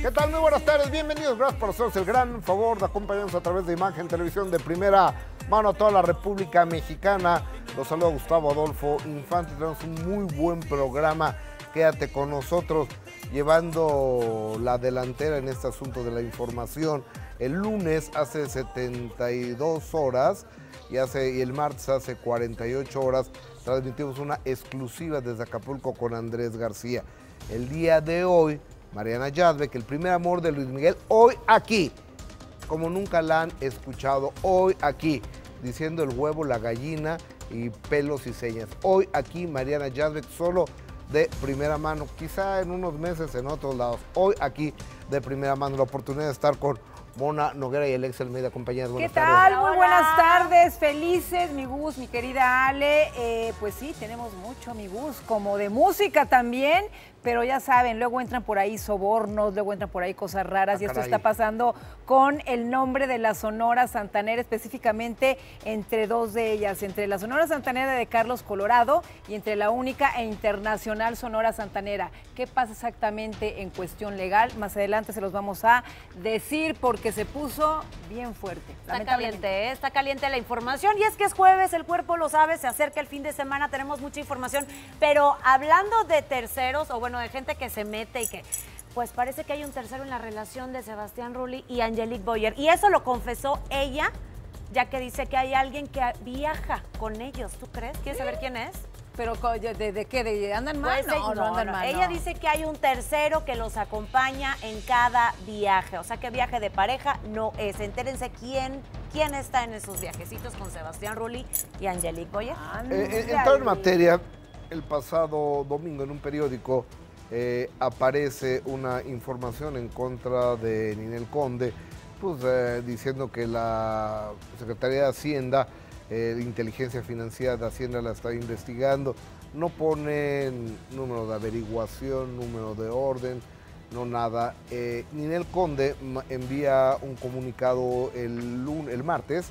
¿Qué tal? Muy buenas tardes, bienvenidos. Gracias por hacernos el gran favor de acompañarnos a través de Imagen Televisión de primera mano a toda la República Mexicana. Los saluda Gustavo Adolfo Infante. Tenemos un muy buen programa. Quédate con nosotros llevando la delantera en este asunto de la información. El lunes hace 72 horas y, hace, y el martes hace 48 horas transmitimos una exclusiva desde Acapulco con Andrés García. El día de hoy Mariana Yazbek, el primer amor de Luis Miguel, hoy aquí, como nunca la han escuchado, hoy aquí, diciendo el huevo, la gallina y pelos y señas. Hoy aquí Mariana Yazbek solo de primera mano, quizá en unos meses en otros lados. Hoy aquí de primera mano la oportunidad de estar con Mona Noguera y el ex Almeida, compañeras. ¿Qué tal? Muy buenas tardes, felices, mi Gus, mi querida Ale. Eh, pues sí, tenemos mucho, mi Gus, como de música también, pero ya saben, luego entran por ahí sobornos, luego entran por ahí cosas raras Ah, y esto caray. está pasando con el nombre de la Sonora Santanera, específicamente entre dos de ellas, entre la Sonora Santanera de Carlos Colorado y entre la única e internacional Sonora Santanera. ¿Qué pasa exactamente en cuestión legal? Más adelante se los vamos a decir porque se puso bien fuerte. Está caliente, ¿eh? está caliente la información. Y es que es jueves, el cuerpo lo sabe, se acerca el fin de semana, tenemos mucha información. Pero hablando de terceros, o bueno, de gente que se mete y que. Pues parece que hay un tercero en la relación de Sebastián Rulli y Angelique Boyer. Y eso lo confesó ella, ya que dice que hay alguien que viaja con ellos. ¿Tú crees? ¿Quieres saber quién es? Pero ¿de, de qué? ¿De andan mal? Pues, no, eh, no, andan no. mal. Ella no. dice que hay un tercero que los acompaña en cada viaje. O sea que viaje de pareja no es. Entérense quién, quién está en esos viajecitos con Sebastián Rulli y Angelique Boyer. Eh, eh, Ándale. entrar en materia, el pasado domingo en un periódico eh, aparece una información en contra de Ninel Conde, pues eh, diciendo que la Secretaría de Hacienda, eh, de Inteligencia Financiera de Hacienda la está investigando. No ponen número de averiguación, número de orden, no nada. Ninel Conde envía un comunicado el, lun- el martes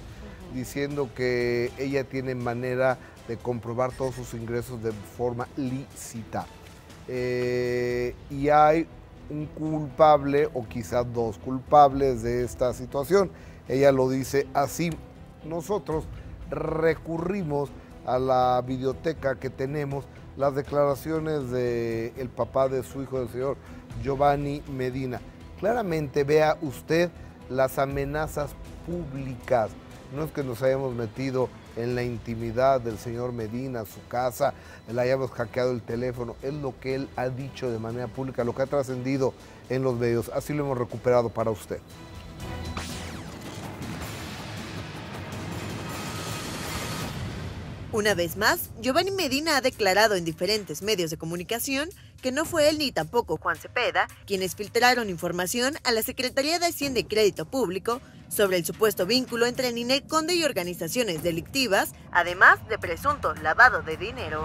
diciendo que ella tiene manera de comprobar todos sus ingresos de forma lícita. Eh, y hay un culpable o quizás dos culpables de esta situación. Ella lo dice así. Nosotros recurrimos a la biblioteca que tenemos las declaraciones del el papá de su hijo, del señor Giovanni Medina. Claramente vea usted las amenazas públicas. No es que nos hayamos metido en la intimidad del señor Medina, su casa, le hayamos hackeado el teléfono. Es lo que él ha dicho de manera pública, lo que ha trascendido en los medios. Así lo hemos recuperado para usted. Una vez más, Giovanni Medina ha declarado en diferentes medios de comunicación que no fue él ni tampoco Juan Cepeda quienes filtraron información a la Secretaría de Hacienda y Crédito Público sobre el supuesto vínculo entre Ninel Conde y organizaciones delictivas, además de presunto lavado de dinero.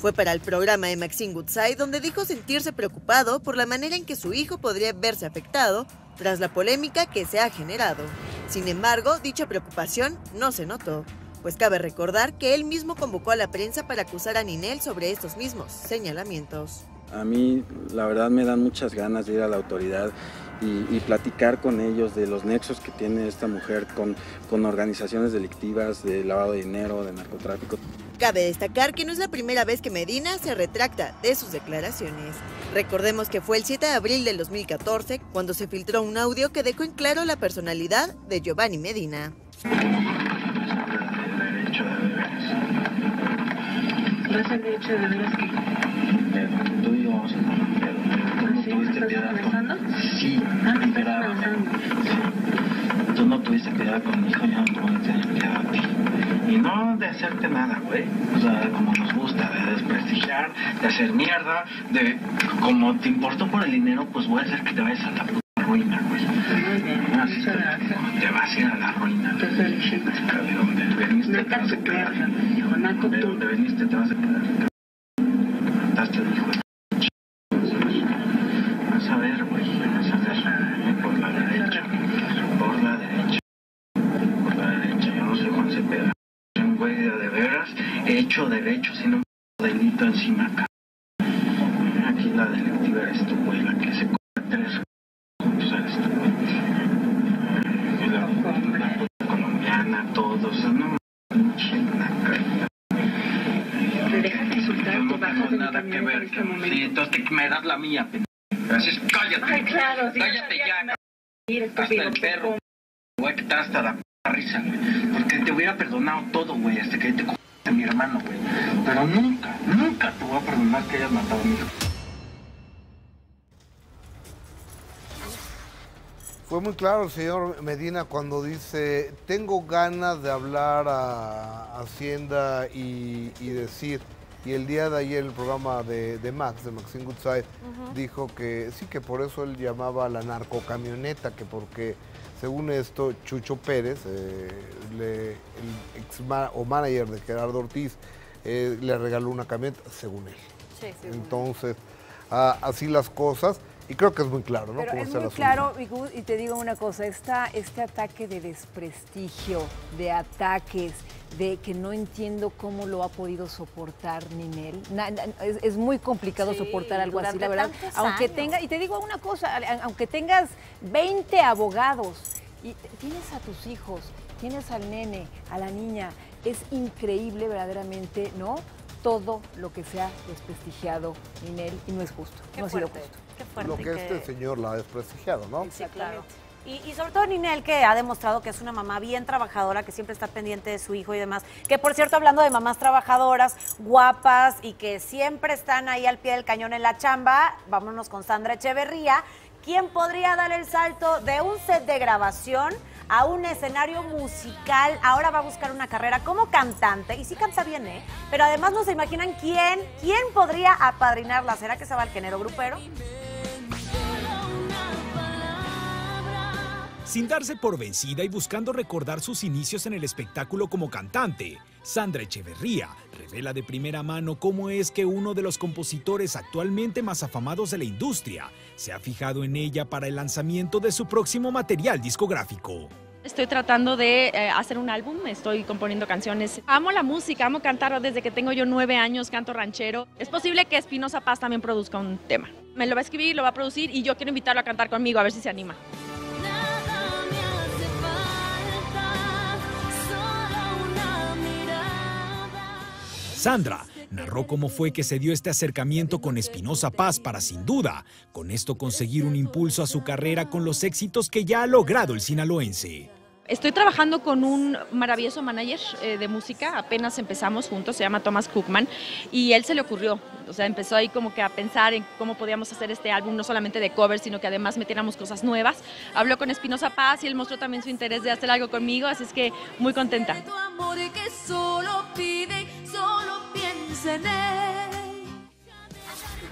Fue para el programa de Maxine Goodside donde dijo sentirse preocupado por la manera en que su hijo podría verse afectado tras la polémica que se ha generado. Sin embargo, dicha preocupación no se notó, pues cabe recordar que él mismo convocó a la prensa para acusar a Ninel sobre estos mismos señalamientos. A mí la verdad me dan muchas ganas de ir a la autoridad y, y platicar con ellos de los nexos que tiene esta mujer con, con organizaciones delictivas de lavado de dinero, de narcotráfico. Cabe destacar que no es la primera vez que Medina se retracta de sus declaraciones. Recordemos que fue el 7 de abril del 2014 cuando se filtró un audio que dejó en claro la personalidad de Giovanni Medina. No es el derecho de veras que Tú y yo vamos a tener un pedo. Tú no ¿Sí? ¿Me tuviste estás. Sí, Ah. Sí. Tú no tuviste piedad con mi hijo, yo no tener piedad a ti. Y no de hacerte nada, güey. O sea, como nos gusta, de desprestigiar, de hacer mierda, de... Como te importó por el dinero, pues voy a hacer que te vayas a la puta ruina, güey. Muy bien, Así muchas te, te vas a ir a la ruina. Te felicito. De donde veniste te vas a quedar. De donde veniste te vas a quedar. Hasta el perro. Voy a quitar hasta la p risa, güey. Porque te hubiera perdonado todo, güey, hasta que te c a mi hermano, güey. Pero nunca, nunca te voy a perdonar que hayas matado a mi hijo. Fue muy claro el señor Medina cuando dice, tengo ganas de hablar a Hacienda y, y decir, y el día de ayer el programa de, de Max, de Maxine Goodside, dijo que sí, que por eso él llamaba a la narcocamioneta, que porque según esto, Chucho Pérez, eh, le- el ex ma- o manager de Gerardo Ortiz, eh, le regaló una camioneta, según él. Sí, sí. Entonces, ah, así las cosas, y creo que es muy claro, ¿no? Pero es muy claro, y y te digo una cosa, esta, este ataque de desprestigio, de ataques, de que no entiendo cómo lo ha podido soportar Ninel. Na- na- es, es muy complicado Sí, soportar algo así, la verdad. Aunque años. tenga, y te digo una cosa, aunque tengas 20 abogados y tienes a tus hijos, tienes al nene, a la niña, es increíble verdaderamente, ¿no? Todo lo que se ha desprestigiado Ninel y no es justo, Qué no ha sido justo. qué fuerte. Lo que este señor la ha desprestigiado, ¿no? Sí, claro. Y, sobre todo Ninel, que ha demostrado que es una mamá bien trabajadora, que siempre está pendiente de su hijo y demás. Que por cierto, hablando de mamás trabajadoras, guapas y que siempre están ahí al pie del cañón en la chamba, vámonos con Sandra Echeverría. ¿Quién podría dar el salto de un set de grabación a un escenario musical? Ahora va a buscar una carrera como cantante, y sí canta bien, ¿eh? Pero además no se imaginan quién, quién podría apadrinarla. ¿Será que se va al género grupero? Sin darse por vencida y buscando recordar sus inicios en el espectáculo como cantante, Sandra Echeverría revela de primera mano cómo es que uno de los compositores actualmente más afamados de la industria se ha fijado en ella para el lanzamiento de su próximo material discográfico. Estoy tratando de eh, hacer un álbum, estoy componiendo canciones. Amo la música, amo cantar desde que tengo yo nueve años, canto ranchero. Es posible que Espinosa Paz también produzca un tema. Me lo va a escribir, lo va a producir y yo quiero invitarlo a cantar conmigo a ver si se anima. Sandra narró cómo fue que se dio este acercamiento con Espinosa Paz para sin duda, con esto conseguir un impulso a su carrera con los éxitos que ya ha logrado el sinaloense. Estoy trabajando con un maravilloso manager eh, de música, apenas empezamos juntos, se llama Thomas Cookman, y él se le ocurrió, o sea, empezó ahí como que a pensar en cómo podíamos hacer este álbum, no solamente de covers, sino que además metiéramos cosas nuevas. Habló con Espinosa Paz y él mostró también su interés de hacer algo conmigo, así es que muy contenta.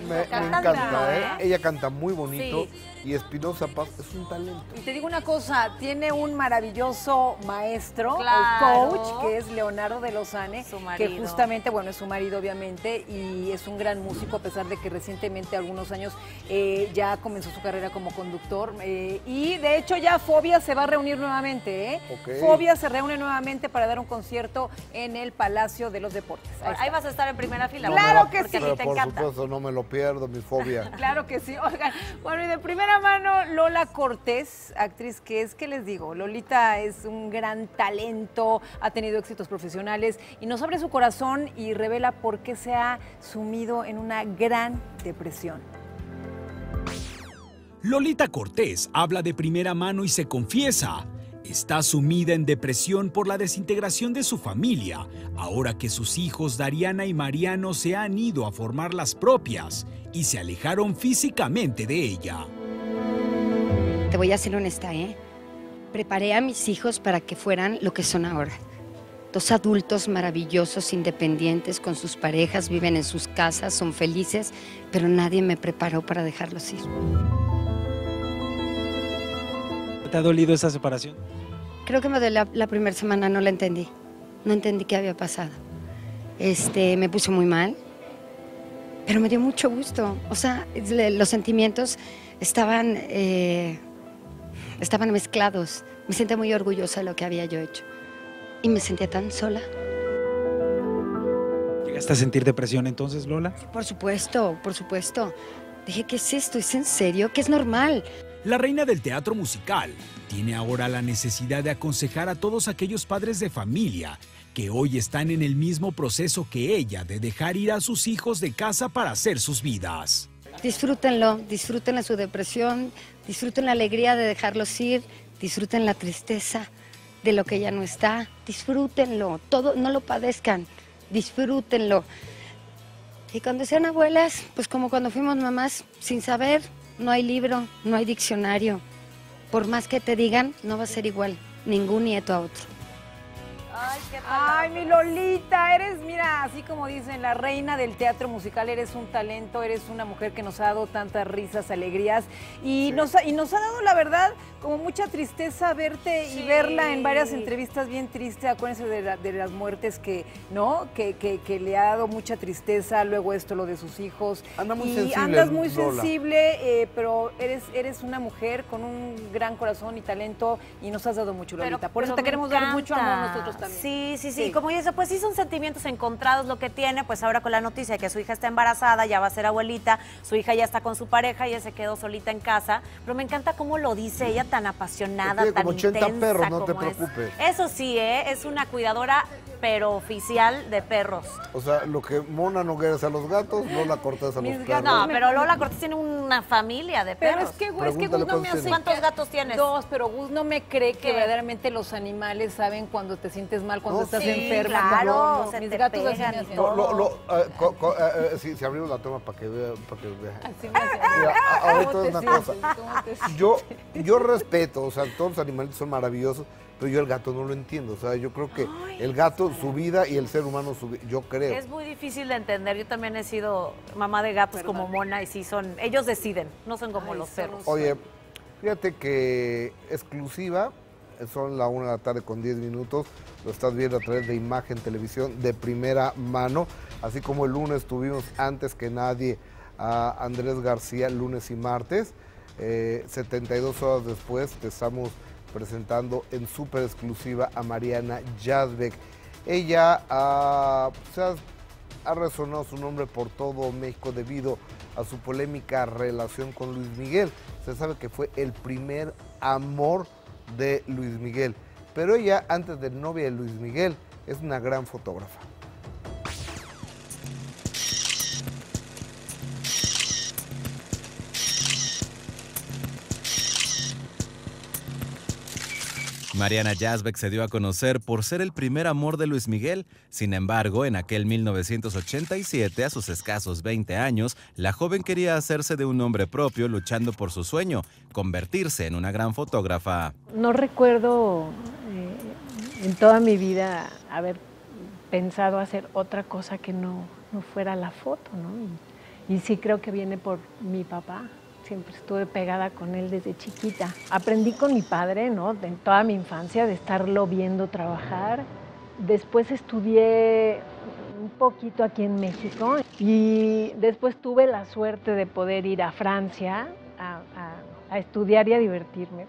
Me, me Canta encanta, ¿eh? ¿eh? Ella canta muy bonito Sí. Y Espinosa Paz es un talento. Y te digo una cosa, tiene un maravilloso maestro Claro. o coach que es Leonardo de Lozane, Su que justamente, bueno, es su marido obviamente y es un gran músico a pesar de que recientemente, algunos años, eh, ya comenzó su carrera como conductor eh, y de hecho ya Fobia se va a reunir nuevamente, ¿eh? Ok. Fobia se reúne nuevamente para dar un concierto en el Palacio de los Deportes. Ahí vas a estar en primera fila. No la- que Pero te por encanta. supuesto no me lo pierdo, mi fobia. Claro que sí. Oigan, bueno, y de primera mano, Lola Cortés, actriz que es, ¿qué les digo? Lolita es un gran talento, ha tenido éxitos profesionales y nos abre su corazón y revela por qué se ha sumido en una gran depresión. Lolita Cortés habla de primera mano y se confiesa. Está sumida en depresión por la desintegración de su familia, ahora que sus hijos Dariana y Mariano se han ido a formar las propias y se alejaron físicamente de ella. Te voy a ser honesta, ¿eh? Preparé a mis hijos para que fueran lo que son ahora. Dos adultos maravillosos, independientes, con sus parejas, viven en sus casas, son felices, pero nadie me preparó para dejarlos ir. ¿Te ha dolido esa separación? Creo que me de la, la primera semana no la entendí. No entendí qué había pasado. Este, me puse muy mal, pero me dio mucho gusto. O sea, los sentimientos estaban, eh, estaban mezclados. Me sentía muy orgullosa de lo que había yo hecho. Y me sentía tan sola. ¿Llegaste a sentir depresión entonces, Lola? Por supuesto, por supuesto. Dije, ¿qué es esto? ¿Es en serio? ¿Qué es normal? La reina del teatro musical tiene ahora la necesidad de aconsejar a todos aquellos padres de familia que hoy están en el mismo proceso que ella de dejar ir a sus hijos de casa para hacer sus vidas. Disfrútenlo, disfruten su depresión, disfruten la alegría de dejarlos ir, disfruten la tristeza de lo que ya no está, disfrútenlo, todo, no lo padezcan, disfrútenlo. Y cuando sean abuelas, pues como cuando fuimos mamás, sin saber, no hay libro, no hay diccionario. Por más que te digan, no va a ser igual, ningún nieto a otro. Ay, qué Ay, mi Lolita, eres, mira, así como dicen, la reina del teatro musical, eres un talento, eres una mujer que nos ha dado tantas risas, alegrías y, nos, ha- y nos ha dado, la verdad, como mucha tristeza verte y Sí. verla en varias entrevistas bien triste. Acuérdense de, la- de las muertes que, ¿no? Que, que- que le ha dado mucha tristeza, luego esto, lo de sus hijos. Anda muy y sensible, andas muy Lola. sensible, eh, pero eres, eres una mujer con un gran corazón y talento y nos has dado mucho, Pero- Lolita. Por eso te queremos dar mucho amor nosotros también. Sí, sí, sí, Sí. Como dice, pues sí son sentimientos encontrados lo que tiene, pues ahora con la noticia de que su hija está embarazada, ya va a ser abuelita, su hija ya está con su pareja, ella se quedó solita en casa, pero me encanta cómo lo dice ella tan apasionada, tan como 80 intensa perros, no te es. preocupes. Eso sí, ¿eh? es una cuidadora, pero oficial de perros. O sea, lo que Mona Noguera es a los gatos, Lola Cortés a los Mis perros. No, pero Lola Cortés tiene una familia de Pero perros. es que, güey, es que Gus no me cuántos hace... ¿Cuántos gatos tienes? Dos, pero Gus no me cree que ¿Qué? verdaderamente los animales saben cuando te sientes mal, cuando No, estás sí, enferma. claro, cuando- no, se mis te gatos así pegan me y hacen. todo. Lo, eh, co- co- eh, eh, si abrimos la toma para que vea, para que vea. Así me. Mira, ahorita ¿Cómo es una cosa. Yo, yo respeto, o sea, todos los animales son maravillosos, pero yo el gato no lo entiendo. O sea, yo creo que el gato, su vida y el ser humano, su vi- yo creo. Es muy difícil de entender. Yo también he sido mamá de gatos como Mona y sí son, ellos deciden, no son como Ay, los perros. Oye, fíjate que exclusiva, son la una de la tarde con 10 minutos, lo estás viendo a través de Imagen Televisión de primera mano, así como el lunes tuvimos antes que nadie a Andrés García, lunes y martes, eh, 72 horas después te estamos presentando en súper exclusiva a Mariana Yazbek. Ella se ha ha resonado su nombre por todo México debido a su polémica relación con Luis Miguel. Se sabe que fue el primer amor de Luis Miguel. Pero ella, antes de novia de Luis Miguel, es una gran fotógrafa. Mariana Yazbek se dio a conocer por ser el primer amor de Luis Miguel. Sin embargo, en aquel 1987, a sus escasos 20 años, la joven quería hacerse de un nombre propio luchando por su sueño, convertirse en una gran fotógrafa. No recuerdo eh, en toda mi vida haber pensado hacer otra cosa que no, no fuera la foto, ¿no? Y, y sí creo que viene por mi papá. Siempre estuve pegada con él desde chiquita. Aprendí con mi padre, ¿no? En toda mi infancia, de estarlo viendo trabajar. Después estudié un poquito aquí en México y después tuve la suerte de poder ir a Francia a, a- a estudiar y a divertirme.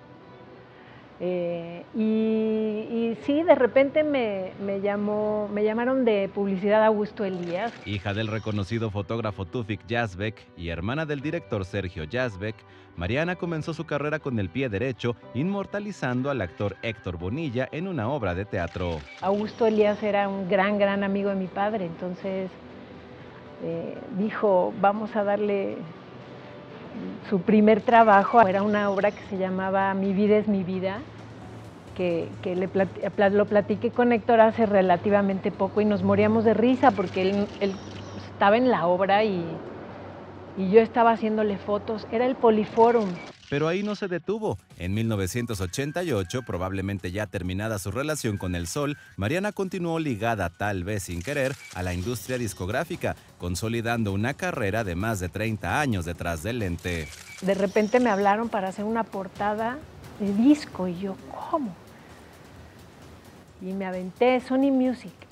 Eh, y, y sí, de repente me, me llamó, me llamaron de publicidad Augusto Elías. Hija del reconocido fotógrafo Tufik Yazbek y hermana del director Sergio Yazbek, Mariana comenzó su carrera con el pie derecho, inmortalizando al actor Héctor Bonilla en una obra de teatro. Augusto Elías era un gran, gran amigo de mi padre, entonces eh, dijo, vamos a darle su primer trabajo. Era una obra que se llamaba Mi vida es mi vida, que, lo platiqué con Héctor hace relativamente poco y nos moríamos de risa porque él, estaba en la obra y yo estaba haciéndole fotos. Era el Poliforum. Pero ahí no se detuvo. En 1988, probablemente ya terminada su relación con el Sol, Mariana continuó ligada, tal vez sin querer, a la industria discográfica, consolidando una carrera de más de 30 años detrás del lente. De repente me hablaron para hacer una portada de disco y yo, ¿cómo? Y me aventé Sony Music.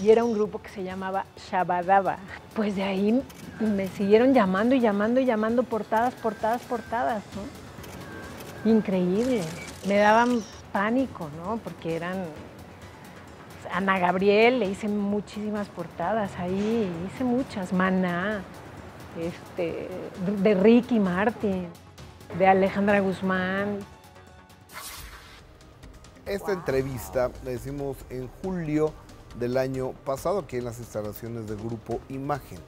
Y era un grupo que se llamaba Shabadaba. Pues de ahí me siguieron llamando y llamando y llamando portadas, portadas, portadas, ¿no? Increíble. Me daban pánico, ¿no? Porque eran Ana Gabriel, le hice muchísimas portadas ahí, hice muchas, Maná, este, de Ricky Martin, de Alejandra Guzmán. esta entrevista la hicimos en julio del año pasado aquí en las instalaciones del grupo Imagen.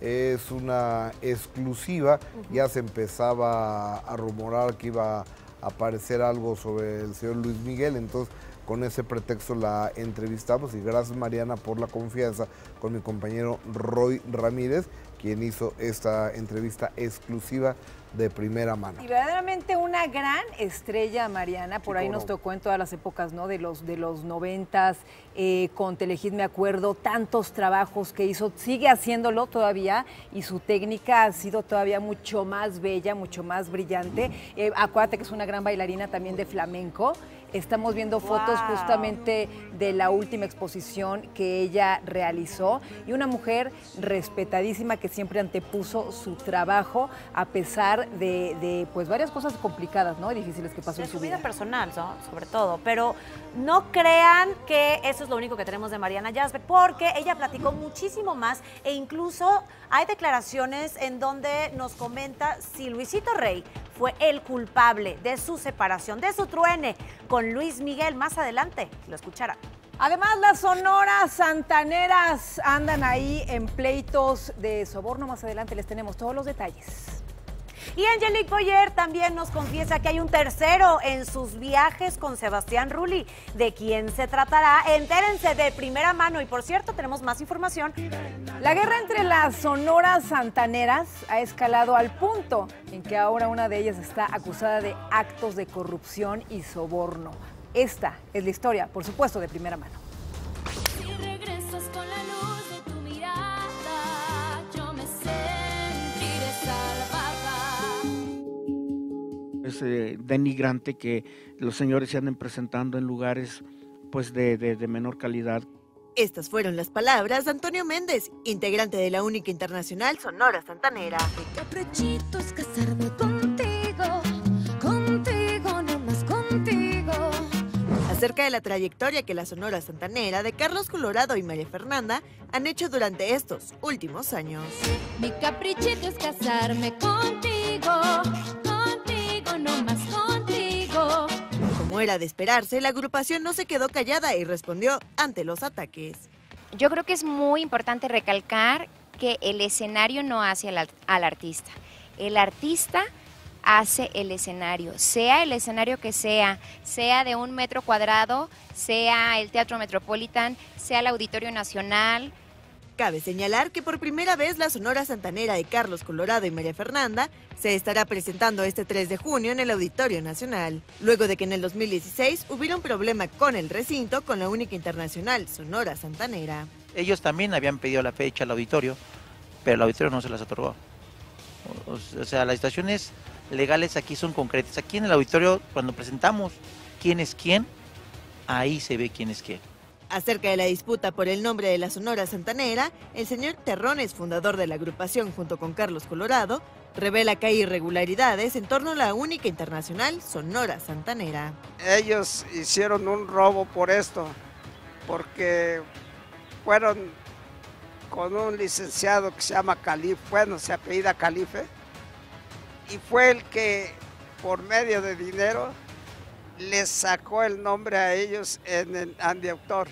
Es una exclusiva, ya se empezaba a rumorar que iba a aparecer algo sobre el señor Luis Miguel, entonces con ese pretexto la entrevistamos y gracias Mariana por la confianza con mi compañero Roy Ramírez, quien hizo esta entrevista exclusiva de primera mano. Y verdaderamente una gran estrella, Mariana, por Sí, ahí nos no. tocó en todas las épocas, ¿no? De los, de los noventas, eh, con Telehit me acuerdo, tantos trabajos que hizo, sigue haciéndolo todavía y su técnica ha sido todavía mucho más bella, mucho más brillante. Eh, acuérdate que es una gran bailarina también de flamenco. Estamos viendo fotos Wow. justamente de la última exposición que ella realizó y una mujer respetadísima que siempre antepuso su trabajo a pesar de, de, pues varias cosas complicadas, ¿no? Y difíciles que pasó de en su su vida vida. personal, ¿no? sobre todo. Pero no crean que eso es lo único que tenemos de Mariana Jasper, porque ella platicó muchísimo más e incluso hay declaraciones en donde nos comenta si Luisito Rey fue el culpable de su separación, de su truene con Luis Miguel. Más adelante lo escucharán. Además, las sonoras santaneras andan ahí en pleitos de soborno. Más adelante les tenemos todos los detalles. Y Angelique Boyer también nos confiesa que hay un tercero en sus viajes con Sebastián Rulli. ¿De quién se tratará? Entérense de primera mano. Y por cierto, tenemos más información. La guerra entre las sonoras santaneras ha escalado al punto en que ahora una de ellas está acusada de actos de corrupción y soborno. Esta es la historia, por supuesto, de primera mano. Es eh, denigrante que los señores se anden presentando en lugares pues de, de- de menor calidad. Estas fueron las palabras de Antonio Méndez, integrante de la única internacional Sonora Santanera. Caprichito es casarme contigo, contigo, no más contigo. acerca de la trayectoria que la Sonora Santanera de Carlos Colorado y María Fernanda han hecho durante estos últimos años. Mi caprichito es casarme contigo, contigo, era de esperarse, la agrupación no se quedó callada y respondió ante los ataques. Yo creo que es muy importante recalcar que el escenario no hace al, al artista. El artista hace el escenario, sea el escenario que sea, sea de un metro cuadrado, sea el Teatro Metropolitan, sea el Auditorio Nacional. Cabe señalar que por primera vez la Sonora Santanera de Carlos Colorado y María Fernanda se estará presentando este 3 de junio en el Auditorio Nacional, luego de que en el 2016 hubiera un problema con el recinto con la única internacional Sonora Santanera. Ellos también habían pedido la fecha al auditorio, pero el auditorio no se las otorgó. O, sea, las situaciones legales aquí son concretas. Aquí en el auditorio, cuando presentamos quién es quién, ahí se ve quién es quién. Acerca de la disputa por el nombre de la Sonora Santanera, el señor Terrones, fundador de la agrupación junto con Carlos Colorado, revela que hay irregularidades en torno a la única internacional Sonora Santanera. ellos hicieron un robo por esto, porque fueron con un licenciado que se llama Calife, bueno, se apellida Calife, y fue el que por medio de dinero les sacó el nombre a ellos en el Andy Autor.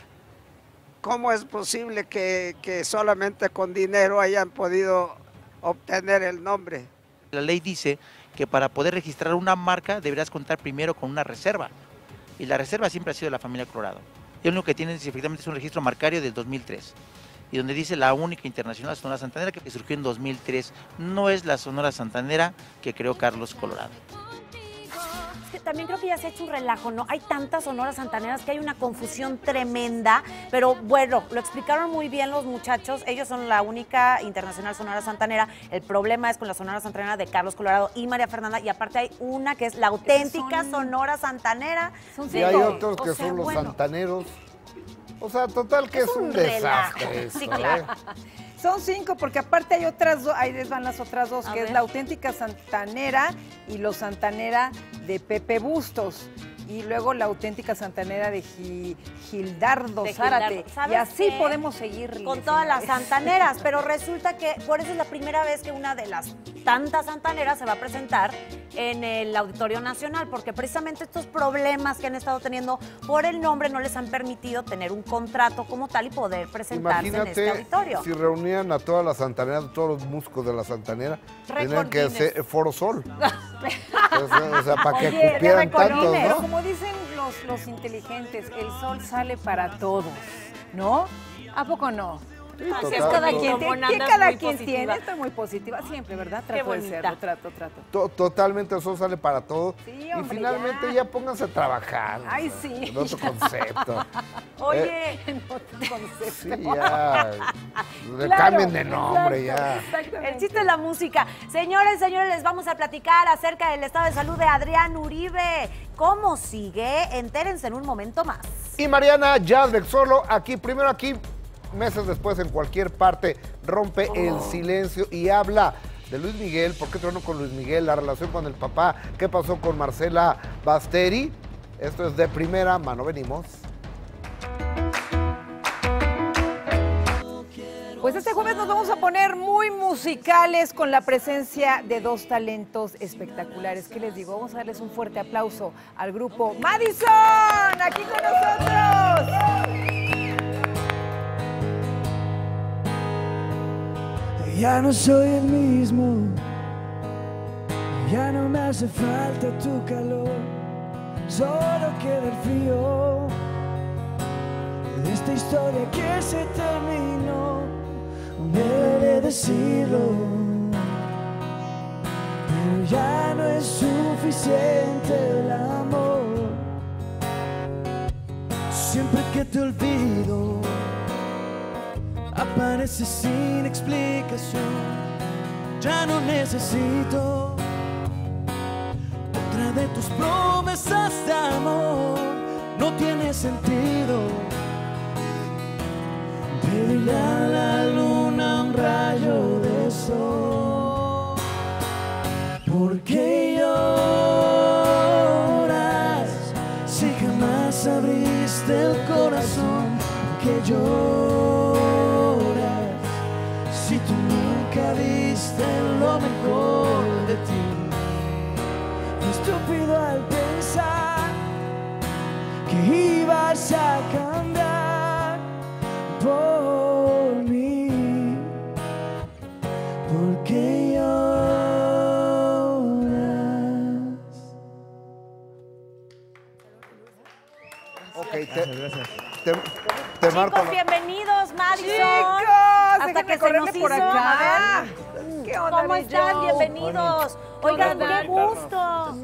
¿Cómo es posible que solamente con dinero hayan podido obtener el nombre? La ley dice que para poder registrar una marca deberás contar primero con una reserva. Y la reserva siempre ha sido de la familia Colorado. Y lo único que tienen es, efectivamente es un registro marcario del 2003. Y donde dice la única internacional Sonora Santanera que surgió en 2003. No es la Sonora Santanera que creó Carlos Colorado. Que también creo que ya se ha hecho un relajo, ¿no? Hay tantas sonoras santaneras que hay una confusión tremenda, pero bueno, lo explicaron muy bien los muchachos. Ellos son la única internacional sonora santanera. El problema es con la sonora santanera de Carlos Colorado y María Fernanda, y aparte hay una que es la auténtica sonora santanera. Y de- hay otros o que sea, son los bueno, santaneros. O sea, total que es, un, relajo. desastre. Sí, esto, claro. ¿eh? Son cinco, porque aparte hay otras dos, ahí van las otras dos, A que es la auténtica santanera y los santanera de Pepe Bustos. y luego la auténtica santanera de Gi- Gildardo De Zárate. Gildardo. ¿Sabes Y así qué? podemos seguir. con todas las santaneras, pero resulta que por eso es la primera vez que una de las tantas santaneras se va a presentar en el Auditorio Nacional, porque precisamente estos problemas que han estado teniendo por el nombre no les han permitido tener un contrato como tal y poder presentarse en este Imagínate auditorio. si reunían a todas las santaneras, todos los músicos de la santanera, tenían que hacer Foro Sol. o sea, o sea, para que Oye, cupieran tantos, pero ¿no? como dicen los, los inteligentes, el sol sale para todos, ¿no? ¿A poco no? Así es cada quien, tiene, andas cada muy quien positiva. tiene. Estoy muy positiva siempre, ¿verdad? Qué Trato de serlo, trato, trato. To- Totalmente el sol sale para todos. y hombre, finalmente ya. ya. pónganse a trabajar. Ay, sí. En otro concepto. Oye, Eh, en otro concepto. sí, ya. Le Claro, cambien de nombre exacto, ya. El chiste es la música. Señores, señores, les vamos a platicar acerca del estado de salud de Adrián Uribe. ¿Cómo sigue? Entérense en un momento más. Y Mariana Yazbek, solo aquí, primero aquí, meses después en cualquier parte, rompe el Oh. silencio y habla de Luis Miguel. ¿Por qué tronó con Luis Miguel? La relación con el papá. ¿Qué pasó con Marcela Basteri? Esto es de primera mano. Venimos. Pues este jueves nos vamos a poner muy musicales con la presencia de dos talentos espectaculares. ¿Qué les digo? Vamos a darles un fuerte aplauso al grupo Madison, aquí con nosotros. Ya no soy el mismo, ya no me hace falta tu calor, solo queda el frío de esta historia que se terminó. Debe decirlo, pero ya no es suficiente el amor. Siempre que te olvido, aparece sin explicación. Ya no necesito otra de tus promesas de amor. No tiene sentido pedirle a la luna un rayo de sol. ¿Por qué lloras si jamás abriste el corazón? ¿Por qué lo mejor de ti? Fui estúpido al pensar que ibas a cambiar por mí. ¿Por qué lloras? Ok, te, te, te marco. Chicos, la- bienvenidos, Madison. Chicos, hasta que se nos por hizo. acá. ¿Qué onda, ¿Cómo están? Joe? Bienvenidos. ¿Qué Oigan, qué gusto.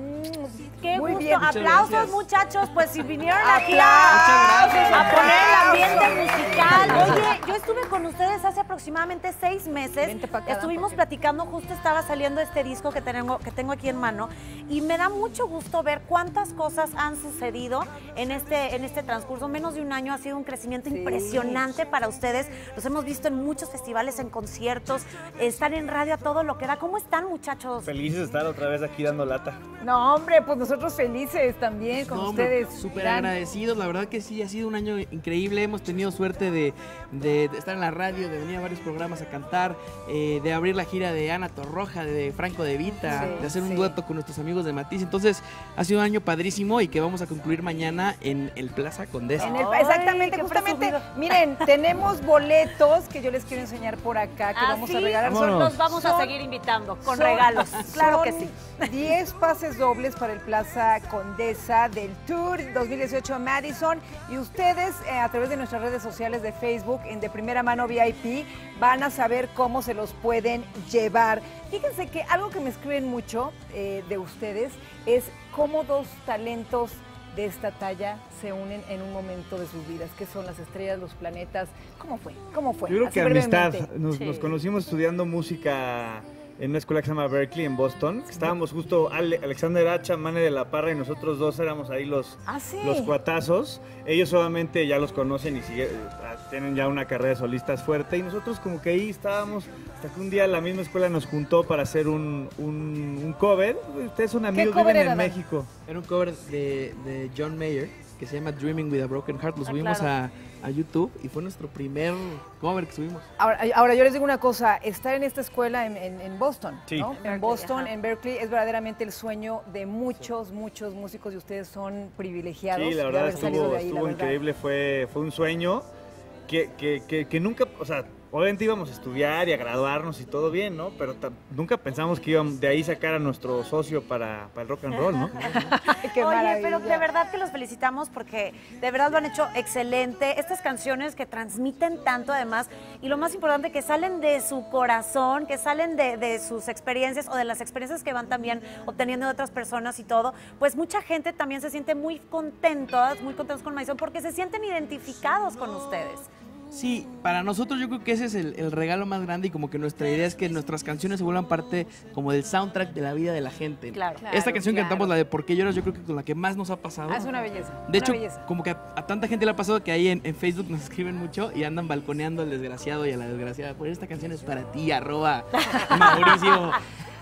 Qué Muy gusto. bien. Aplausos, gracias. muchachos. Pues si vinieron aquí a, a poner el ambiente musical. Oye, yo estuve con ustedes hace aproximadamente seis meses. Estuvimos platicando, justo estaba saliendo este disco que tengo, que tengo aquí en mano. Y me da mucho gusto ver cuántas cosas han sucedido en este, en este transcurso. Menos de un año ha sido un crecimiento impresionante para ustedes. Los hemos visto en muchos festivales, en conciertos. Están en radio a todo lo que da. ¿Cómo están, muchachos? Felices de estar otra vez aquí dando lata. No, hombre, pues nosotros felices también con No, ustedes. Súper agradecidos, la verdad que sí, ha sido un año increíble, hemos tenido suerte de, de- de estar en la radio, de venir a varios programas a cantar, eh, de abrir la gira de Ana Torroja, de Franco de Vita, Sí, de hacer un sí. dueto con nuestros amigos de Matiz, entonces ha sido un año padrísimo y que vamos a concluir mañana en el Plaza Condesa. En el- exactamente, justamente. Miren, tenemos boletos que yo les quiero enseñar por acá, que Ah, vamos sí, a regalar. Vámonos. Los vamos a seguir invitando con son- regalos. Claro que sí. 10 pases dobles para el Plaza Condesa del Tour 2018 Madison. Y ustedes, eh, a través de nuestras redes sociales de Facebook, en De Primera Mano VIP, van a saber cómo se los pueden llevar. Fíjense que algo que me escriben mucho eh, de ustedes es cómo dos talentos de esta talla se unen en un momento de sus vidas, que son las estrellas, los planetas. ¿Cómo fue? ¿Cómo fue? Yo creo Así que amistad. Nos, Sí. nos conocimos estudiando música en una escuela que se llama Berkeley en Boston. Estábamos justo Ale- Alexander Hacha, Mane de la Parra y nosotros dos éramos ahí los, Ah, sí. los cuatazos. Ellos obviamente ya los conocen y sigue- ah, tienen ya una carrera de solistas fuerte y nosotros como que ahí estábamos hasta que un día la misma escuela nos juntó para hacer un, un, un cover. Ustedes son amigos, cover viven era, en Dan? México. Era un cover de, de John Mayer que se llama Dreaming with a Broken Heart. Lo Ah, subimos claro. a, a YouTube y fue nuestro primer cover que subimos. Ahora, ahora, yo les digo una cosa, estar en esta escuela en, en- en Boston, Sí. ¿no? Berkeley, En Boston, ajá. en Berkeley, es verdaderamente el sueño de muchos, muchos músicos y ustedes son privilegiados Sí, la de verdad haber salido estuvo, de ahí, la estuvo verdad. increíble, fue, fue un sueño que, que, que, que nunca, o sea, obviamente íbamos a estudiar y a graduarnos y todo bien, ¿no? Pero nunca pensamos que íbamos de ahí sacar a nuestro socio para, para el rock and roll, ¿no? Qué Oye, pero de verdad que los felicitamos porque de verdad lo han hecho excelente. Estas canciones que transmiten tanto además y lo más importante que salen de su corazón, que salen de, de sus experiencias o de las experiencias que van también obteniendo de otras personas y todo, pues mucha gente también se siente muy contentos, muy contentos con Maison porque se sienten identificados con ustedes. Sí, para nosotros yo creo que ese es el, el regalo más grande y como que nuestra idea es que nuestras canciones se vuelvan parte como del soundtrack de la vida de la gente. Claro. Esta Claro, canción que claro. cantamos, la de ¿Por qué lloras? Yo creo que con la que más nos ha pasado. Ah, es una belleza. De una hecho, belleza. como que a, a tanta gente le ha pasado que ahí en, en Facebook nos escriben mucho y andan balconeando al desgraciado y a la desgraciada. Pues esta canción es para ti, arroba Mauricio.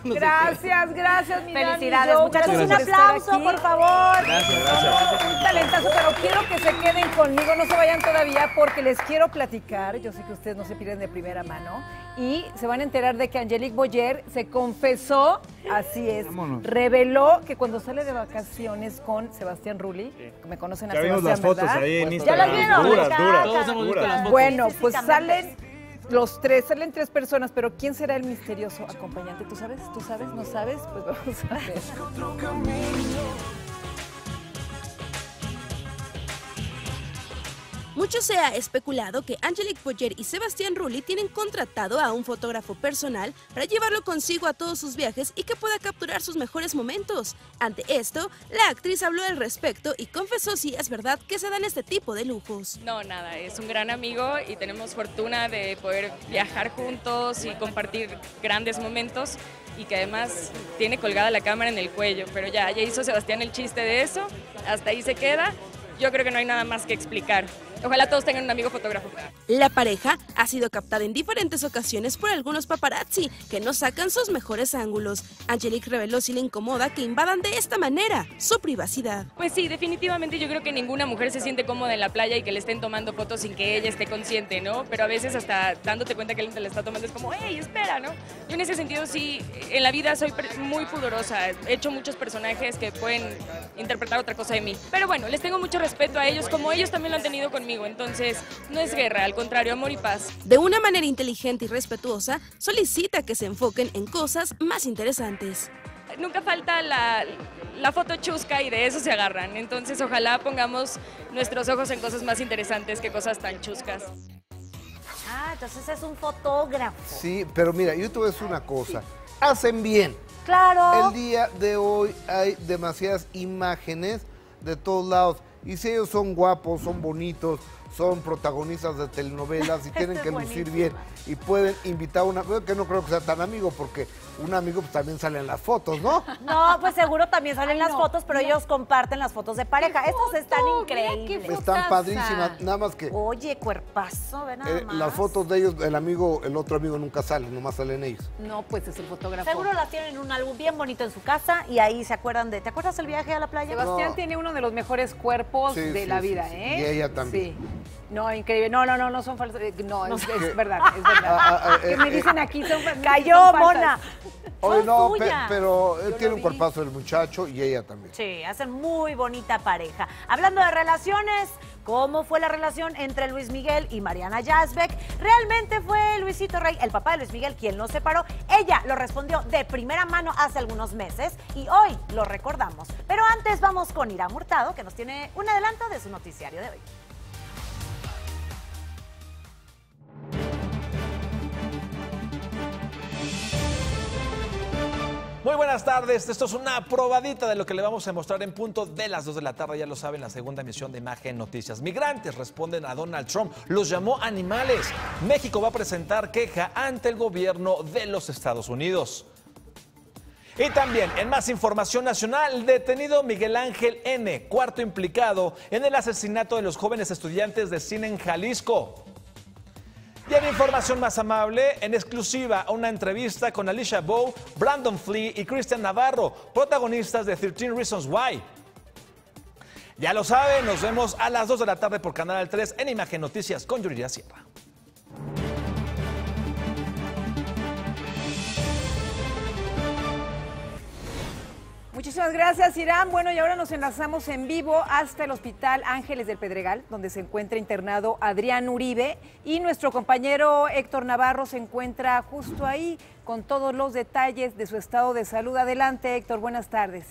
no. Gracias, gracias, mi Felicidades, Dani, muchachos. gracias Un por aplauso, por favor. Gracias, Un pero quiero que se queden conmigo, no se vayan todavía porque les quiero platicar. Yo sé que ustedes no se pierden de primera mano y se van a enterar de que Angelique Boyer se confesó, así es, Vámonos. reveló que cuando sale de vacaciones con Sebastián Rulli, que me conocen a Ya Sebastián, las fotos ¿verdad? ahí en Pues, Instagram. ¿Ya las vieron? Duras. Todos hemos visto las fotos. Bueno, Sí, pues salen los tres, salen tres personas, pero ¿quién será el misterioso acompañante? ¿Tú sabes? ¿Tú sabes? ¿No sabes? Pues vamos a ver. Mucho se ha especulado que Angelique Boyer y Sebastián Rulli tienen contratado a un fotógrafo personal para llevarlo consigo a todos sus viajes y que pueda capturar sus mejores momentos. Ante esto, la actriz habló al respecto y confesó si es verdad que se dan este tipo de lujos. No, nada, es un gran amigo y tenemos fortuna de poder viajar juntos y compartir grandes momentos y que además tiene colgada la cámara en el cuello, pero ya, ya hizo Sebastián el chiste de eso, hasta ahí se queda, yo creo que no hay nada más que explicar. Ojalá todos tengan un amigo fotógrafo. La pareja ha sido captada en diferentes ocasiones por algunos paparazzi que no sacan sus mejores ángulos. Angelique reveló si le incomoda que invadan de esta manera su privacidad. Pues sí, definitivamente yo creo que ninguna mujer se siente cómoda en la playa y que le estén tomando fotos sin que ella esté consciente, ¿no? Pero a veces hasta dándote cuenta que alguien te la está tomando es como, hey, espera, ¿no? Yo en ese sentido sí, en la vida soy muy pudorosa. He hecho muchos personajes que pueden interpretar otra cosa de mí. Pero bueno, les tengo mucho respeto a ellos, como ellos también lo han tenido conmigo. Entonces, no es guerra, al contrario, amor y paz. De una manera inteligente y respetuosa, solicita que se enfoquen en cosas más interesantes. Nunca falta la, la foto chusca y de eso se agarran. Entonces, ojalá pongamos nuestros ojos en cosas más interesantes que cosas tan chuscas. Ah, entonces es un fotógrafo. Sí, pero mira, yo te voy a decir una cosa. Hacen bien. Claro. El día de hoy hay demasiadas imágenes de todos lados. Y si ellos son guapos, son bonitos, son protagonistas de telenovelas y tienen que lucir bien y pueden invitar a una, que no creo que sea tan amigo porque un amigo pues, también sale en las fotos, ¿no? No, pues seguro también salen las fotos, pero ellos comparten las fotos de pareja. Estas están increíbles. Están padrísimas, nada más que Oye, cuerpazo, ve nada eh, las fotos de ellos, el amigo, el otro amigo nunca sale, nomás salen ellos. No, pues es el fotógrafo. Seguro las tienen en un álbum bien bonito en su casa y ahí se acuerdan de. ¿Te acuerdas el viaje a la playa? Sebastián tiene uno de los mejores cuerpos Sí, de sí, la sí, vida, sí. ¿eh? Y ella también. No, increíble. No, no, no, no son falsas. eh, No, es, verdad, es verdad. Ah, ah, que eh, me eh, dicen aquí son Cayó, mona. Son no, pe- pero él Yo tiene un cuerpazo el muchacho y ella también. Sí, hacen muy bonita pareja. Hablando de relaciones, ¿cómo fue la relación entre Luis Miguel y Mariana Yazbek? ¿Realmente fue Luisito Rey, el papá de Luis Miguel, quien lo separó? Ella lo respondió de primera mano hace algunos meses y hoy lo recordamos. Pero antes vamos con Ira Hurtado, que nos tiene un adelanto de su noticiario de hoy. Muy buenas tardes. Esto es una probadita de lo que le vamos a mostrar en punto de las 2 de la tarde. Ya lo saben, la segunda emisión de Imagen Noticias. Migrantes responden a Donald Trump. Los llamó animales. México va a presentar queja ante el gobierno de los Estados Unidos. Y también, en más información nacional, detenido Miguel Ángel N., cuarto implicado en el asesinato de los jóvenes estudiantes de cine en Jalisco. Y en información más amable, en exclusiva, una entrevista con Alicia Bow, Brandon Flea y Christian Navarro, protagonistas de 13 Reasons Why. Ya lo saben, nos vemos a las 2 de la tarde por Canal 3 en Imagen Noticias con Yuridia Sierra. Muchísimas gracias, Irán. Bueno, y ahora nos enlazamos en vivo hasta el Hospital Ángeles del Pedregal, donde se encuentra internado Adrián Uribe. Y nuestro compañero Héctor Navarro se encuentra justo ahí con todos los detalles de su estado de salud. Adelante, Héctor, buenas tardes.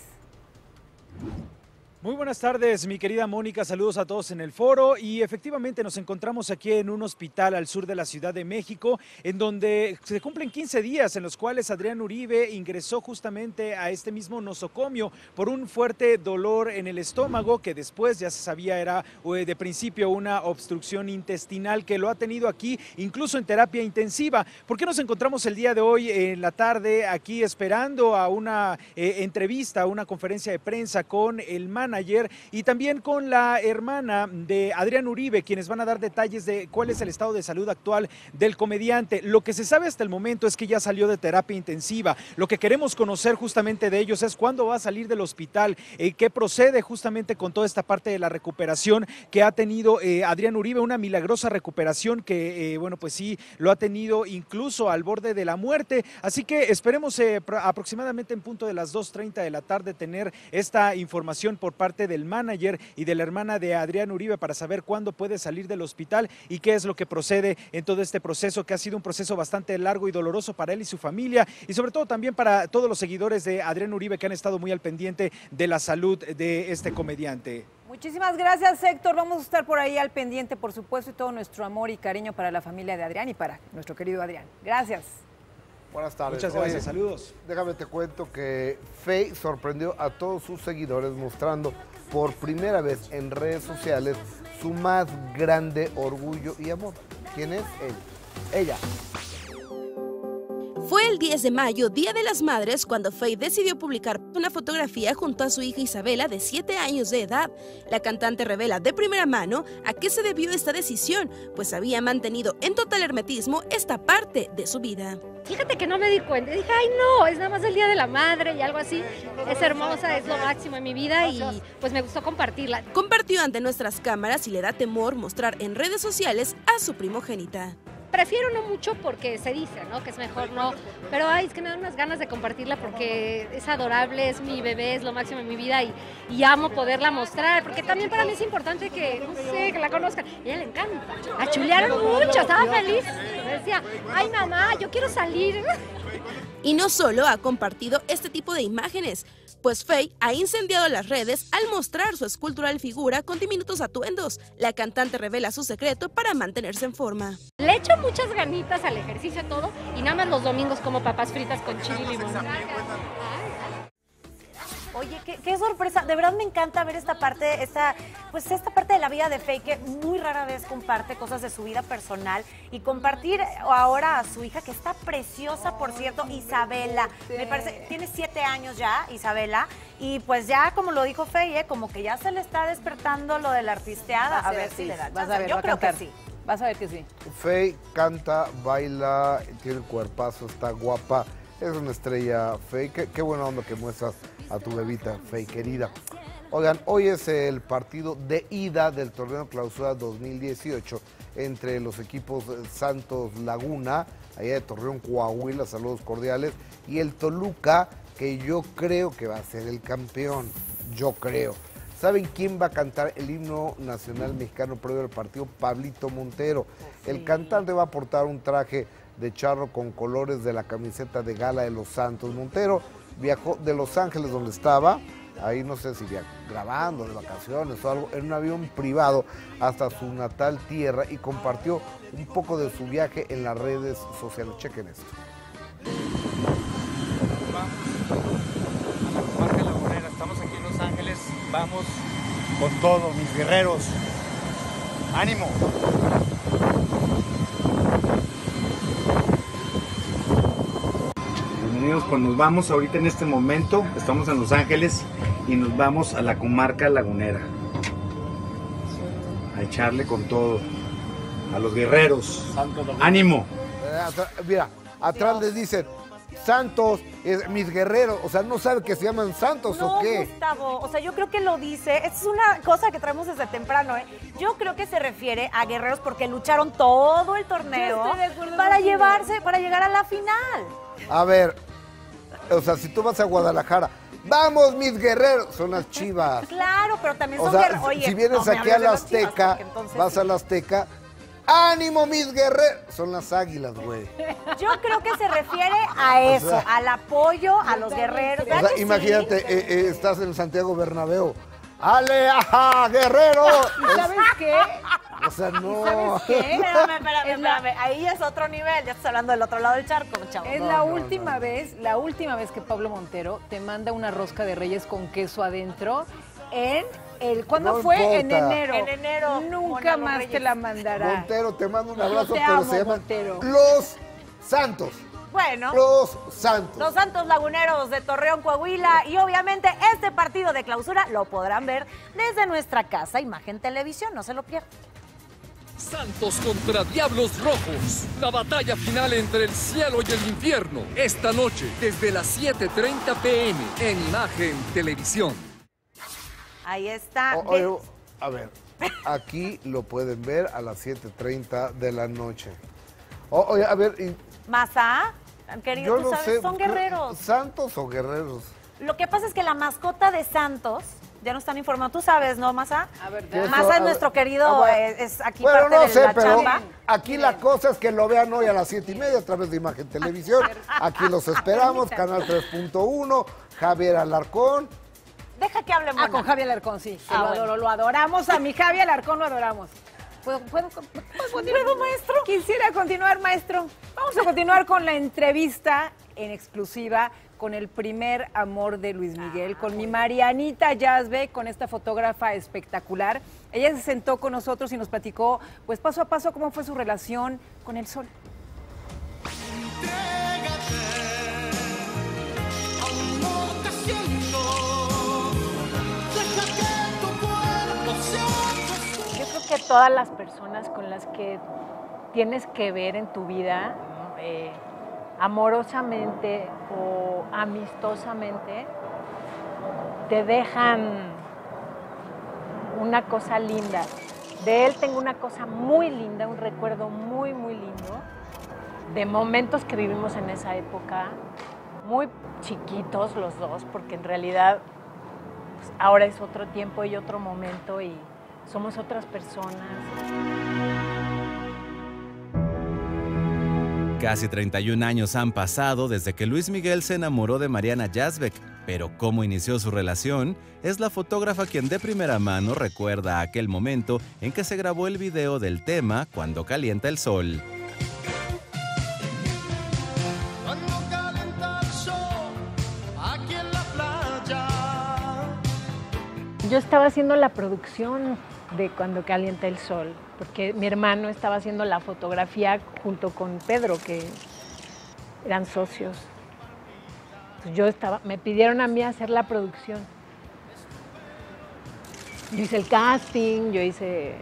Muy buenas tardes, mi querida Mónica. Saludos a todos en el foro. Y efectivamente nos encontramos aquí en un hospital al sur de la Ciudad de México, en donde se cumplen 15 días en los cuales Adrián Uribe ingresó justamente a este mismo nosocomio por un fuerte dolor en el estómago, que después ya se sabía era eh, de principio una obstrucción intestinal que lo ha tenido aquí, incluso en terapia intensiva. ¿Por qué nos encontramos el día de hoy en la tarde aquí esperando a una eh, entrevista, a una conferencia de prensa con el manager? y también con la hermana de Adrián Uribe, quienes van a dar detalles de cuál es el estado de salud actual del comediante. Lo que se sabe hasta el momento es que ya salió de terapia intensiva. Lo que queremos conocer justamente de ellos es cuándo va a salir del hospital, eh, qué procede justamente con toda esta parte de la recuperación que ha tenido eh, Adrián Uribe, una milagrosa recuperación que, eh, bueno, pues sí, lo ha tenido incluso al borde de la muerte. Así que esperemos aproximadamente en punto de las 2.30 de la tarde tener esta información por parte parte del manager y de la hermana de Adrián Uribe para saber cuándo puede salir del hospital y qué es lo que procede en todo este proceso, que ha sido un proceso bastante largo y doloroso para él y su familia y sobre todo también para todos los seguidores de Adrián Uribe que han estado muy al pendiente de la salud de este comediante. Muchísimas gracias, Héctor. Vamos a estar por ahí al pendiente, por supuesto, y todo nuestro amor y cariño para la familia de Adrián y para nuestro querido Adrián. Gracias. Buenas tardes. Muchas gracias, saludos. Déjame te cuento que Faye sorprendió a todos sus seguidores mostrando por primera vez en redes sociales su más grande orgullo y amor. ¿Quién es él? Ella. Fue el 10 de mayo, Día de las Madres, cuando Faye decidió publicar una fotografía junto a su hija Isabela de 7 años de edad. La cantante revela de primera mano a qué se debió esta decisión, pues había mantenido en total hermetismo esta parte de su vida. Fíjate que no me di cuenta. Dije, ay, no, es nada más el Día de la Madre y algo así. Es hermosa, es lo máximo en mi vida y pues me gustó compartirla. Compartió ante nuestras cámaras y le da temor mostrar en redes sociales a su primogénita prefiero no mucho porque se dice, ¿no? Que es mejor no. Pero ay, es que me dan unas ganas de compartirla porque es adorable, es mi bebé, es lo máximo en mi vida y, amo poderla mostrar. Porque también para mí es importante que, no sé, que la conozcan. Y ella le encanta. La chulearon mucho, estaba feliz. Decía, ay mamá, yo quiero salir. Y no solo ha compartido este tipo de imágenes, pues Faye ha incendiado las redes al mostrar su escultural figura con diminutos atuendos. La cantante revela su secreto para mantenerse en forma. Le echo muchas ganitas al ejercicio todo y nada más los domingos como papas fritas con chile y limón. Oye, qué, sorpresa. De verdad me encanta ver esta parte, esta, pues esta parte de la vida de Faye que muy rara vez comparte cosas de su vida personal y compartir ahora a su hija que está preciosa, por cierto, Isabela. Me parece, tiene siete años ya, Isabela, y pues ya como lo dijo Faye, ¿eh? como que ya se le está despertando lo de la artisteada. A, ver si le da. Vas a ver, Yo va creo a que sí. Vas a ver que sí. Faye canta, baila, tiene el cuerpazo, está guapa. Es una estrella, Faye. Qué, qué buena onda que muestras a tu bebita, Faye, querida. Oigan, hoy es el partido de ida del torneo clausura 2018 entre los equipos Santos Laguna, allá de Torreón, Coahuila, saludos cordiales, y el Toluca, que yo creo que va a ser el campeón, yo creo. ¿Saben quién va a cantar el himno nacional mexicano previo al partido? Pablito Montero. El cantante va a portar un traje de charro con colores de la camiseta de gala de los Santos. Montero viajó de Los Ángeles, donde estaba, ahí no sé si grabando, de vacaciones o algo, en un avión privado hasta su natal tierra y compartió un poco de su viaje en las redes sociales. Chequen esto. Vamos La Morera, estamos aquí en Los Ángeles, vamos con todo, mis guerreros. ¡Ánimo! Bienvenidos, pues nos vamos ahorita en este momento, estamos en Los Ángeles y nos vamos a la comarca lagunera. A echarle con todo. A los guerreros. ¡Ánimo! Eh, Mira, atrás les dicen, Santos, es- mis guerreros, o sea, no sabe que se llaman Santos No, o qué. Gustavo, o sea, yo creo que lo dice, esta es una cosa que traemos desde temprano, ¿eh? Yo creo que se refiere a guerreros porque lucharon todo el torneo para llevarse, para llegar a la final. A ver, o sea, si tú vas a Guadalajara, vamos mis guerreros, son las chivas. Claro, pero también O son sea, guerreros. Oye, si vienes no aquí a la Chivas, Azteca, vas sí. a la Azteca, ánimo mis guerreros, son las águilas, güey. Yo creo que se refiere a eso, O sea- al apoyo a los guerreros. O ¿Verdad sea, sí? imagínate, eh, eh, estás en Santiago Bernabéu. ¡Ale, ajá, guerrero! ¿Y sabes qué? O sea, no. ¿Sabes qué? Espérame, espérame, Es la- espérame. Ahí es otro nivel, ya estás hablando del otro lado del charco, chavo. Es la última vez, la última vez que Pablo Montero te manda una rosca de reyes con queso adentro en el ¿cuándo No fue? En enero. En enero, Nunca más Reyes. te la mandará. Montero, te mando un abrazo, te pero amo, se llaman Montero. Los Santos. Bueno. Los Santos. Los Santos Laguneros de Torreón, Coahuila y obviamente este partido de clausura lo podrán ver desde nuestra casa, Imagen Televisión, no se lo pierdan. Santos contra Diablos Rojos. La batalla final entre el cielo y el infierno. Esta noche, desde las 7:30 pm, en Imagen Televisión. Ahí está. O- oye, a ver, aquí lo pueden ver a las 7.30 de la noche. O- oye, a ver, y Masa, querido, yo tú no sabes, sé. son guerreros. ¿Santos o guerreros? Lo que pasa es que la mascota de Santos, ya nos están informando, tú sabes, ¿no, Masa? A ver, Masa es a nuestro ver, querido, ah, bueno. eh, es aquí Bueno, parte no de sé, la pero chamba. aquí la cosa es que lo vean hoy a las 7 y media a través de Imagen Televisión. Aquí los esperamos, Canal 3.1, Javier Alarcón. Deja que hable Ah, con Javier Alarcón, sí. Ah, lo bueno. adoro, lo adoramos. A mi Javier Alarcón lo adoramos. ¿Puedo, puedo, ¿Puedo, maestro? Quisiera continuar, maestro. Vamos a continuar con la entrevista en exclusiva con el primer amor de Luis Miguel, con mi Marianita Yazbe, con esta fotógrafa espectacular. Ella se sentó con nosotros y nos platicó, pues paso a paso, cómo fue su relación con el sol. Yo creo que todas las personas con las que tienes que ver en tu vida, eh, amorosamente o amistosamente, te dejan una cosa linda. De él tengo una cosa muy linda, un recuerdo muy, muy lindo, de momentos que vivimos en esa época, muy chiquitos los dos, porque en realidad pues, ahora es otro tiempo y otro momento y somos otras personas. Casi 31 años han pasado desde que Luis Miguel se enamoró de Mariana Yazbek, pero cómo inició su relación es la fotógrafa quien de primera mano recuerda aquel momento en que se grabó el video del tema Cuando calienta el sol. Aquí en la playa. Yo estaba haciendo la producción de Cuando calienta el sol, porque mi hermano estaba haciendo la fotografía junto con Pedro, que eran socios. Yo estaba, me pidieron a mí hacer la producción. Yo hice el casting, yo hice,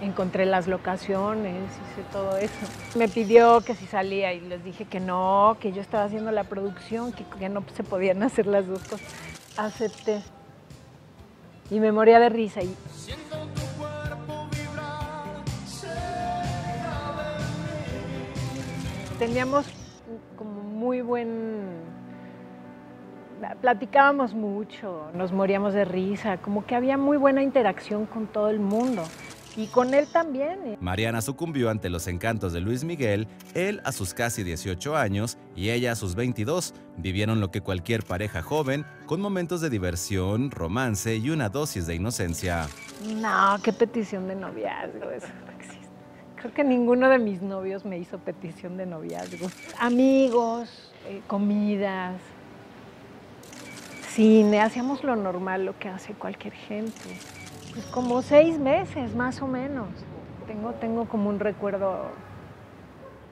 encontré las locaciones, hice todo eso. Me pidió que si salía y les dije que no, que yo estaba haciendo la producción, que, que no se podían hacer las dos cosas. Acepté. Y me moría de risa. Y teníamos como muy buen... Platicábamos mucho, nos moríamos de risa, como que había muy buena interacción con todo el mundo. Y con él también. Mariana sucumbió ante los encantos de Luis Miguel, él a sus casi 18 años y ella a sus 22. Vivieron lo que cualquier pareja joven, con momentos de diversión, romance y una dosis de inocencia. No, qué petición de noviazgo, eso no existe. Creo que ninguno de mis novios me hizo petición de noviazgo. Amigos, eh, comidas. cine, hacíamos lo normal, lo que hace cualquier gente. Pues como seis meses, más o menos. Tengo, tengo como un recuerdo